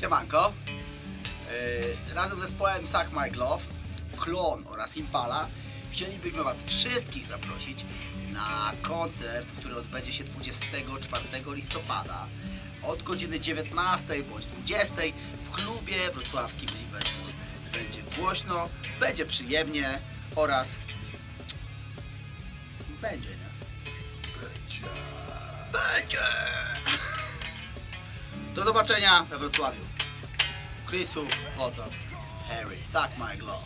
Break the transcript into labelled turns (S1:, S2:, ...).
S1: siemanko. Yy, razem z zespołem Suck My Glove, Klon oraz Impala chcielibyśmy Was wszystkich zaprosić na koncert, który odbędzie się 24 listopada od godziny 19 bądź 20 w klubie wrocławskim Liverpool. Będzie głośno, będzie przyjemnie oraz będzie, nie? Będzie. Do zobaczenia we Wrocławiu. Chrisu, potem Harry, suck my glove.